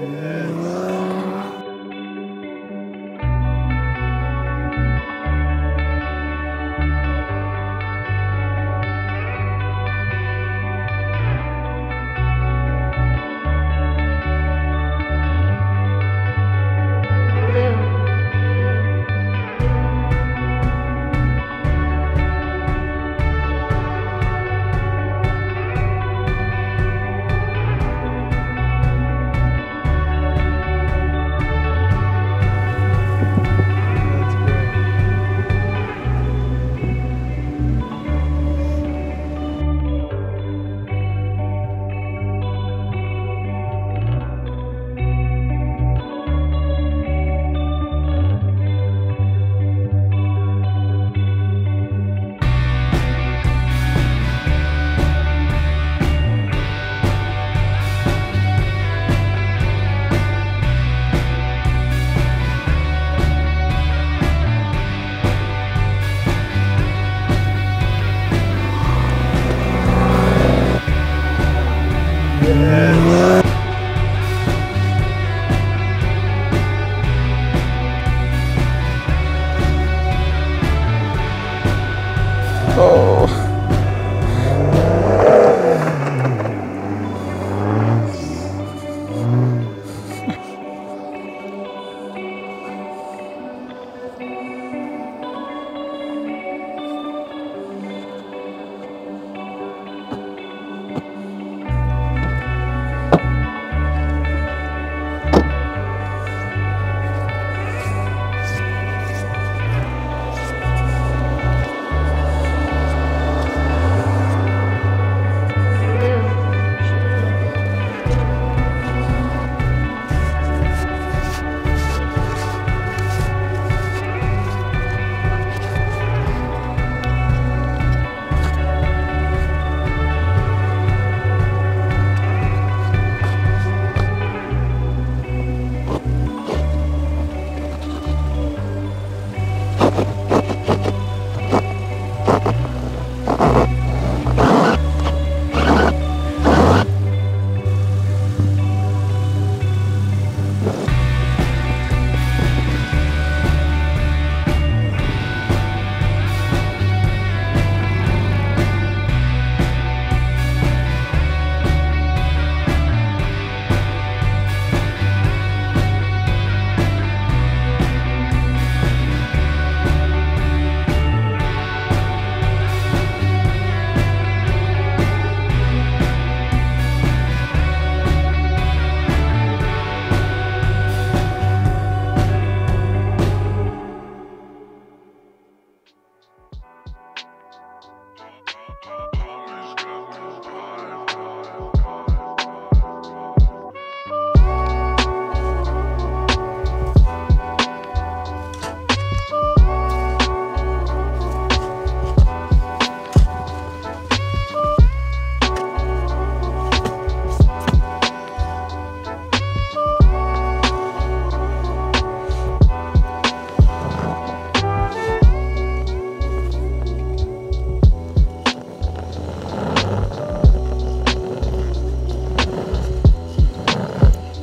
Yeah.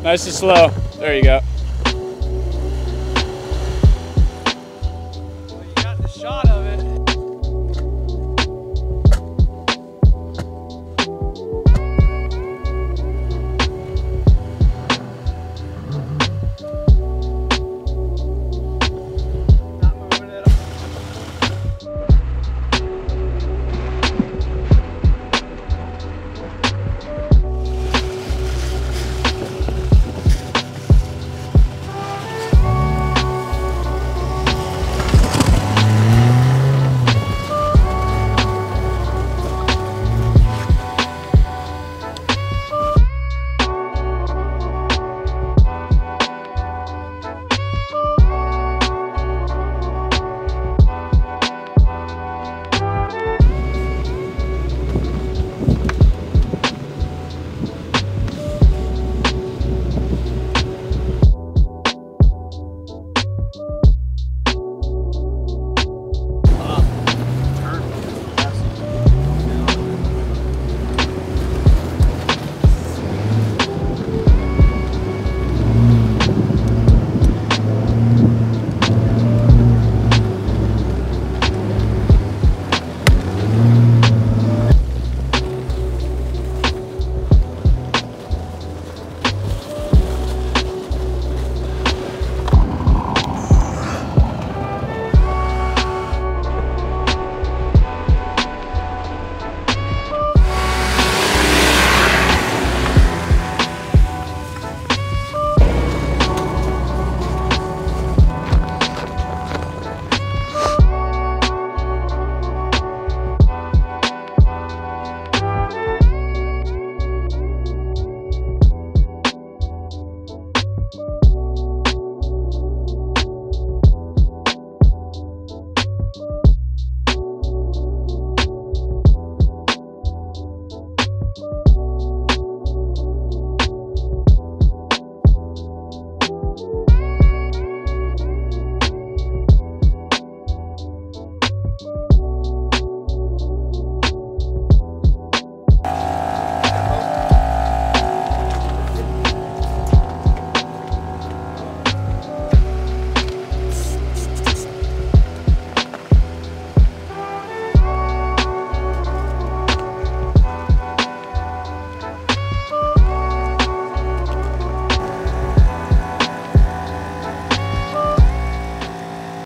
nice and slow. There you go.